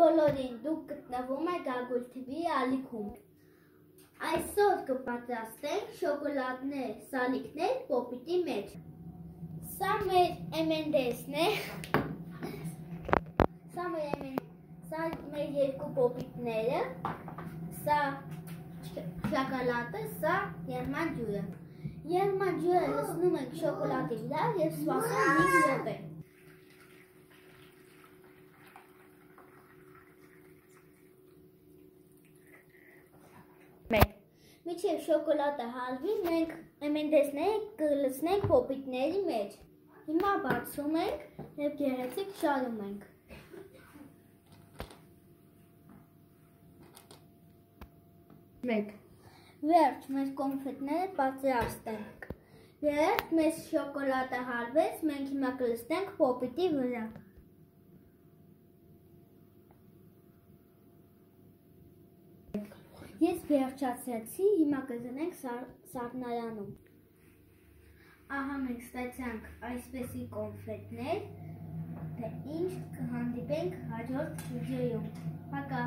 բոլորին, դուք գտնվում եք Ագուլ TV ալիքում։ Այսօր կպատրաստենք շոկոլադներ, սալիկներ պոպիտի մեջ։ Սա մեր M&S-ն է։ Սա մեր M&S, սա մեր երկու պոպիտները։ Սա շոկոլադը, սա երման ջուրը։ Երման ջուրը լցնում ենք շոկոլադի վրա եւ սպասում 5 րոպե։ Մեկ։ Միջև շոկոլադը հալվի, մենք M&S-ները կլցնենք պոպիտների մեջ։ Հիմա բացում ենք եւ գեղեցիկ շարում ենք։ Մեկ։ Վերջ մեր կոնֆետները պատրաստ ենք։ Վերջ մեր շոկոլադը հալվեց, մենք հիմա կլցնենք պոպիտի վրա։ Ես վերջացրեցի, հիմա կզնենք սառնարանում։ Ահա մենք ստացանք այսպեսի կոնֆետներ, դե ինչ կհանդիպենք հաջորդ վիդեոյում։ Հակա։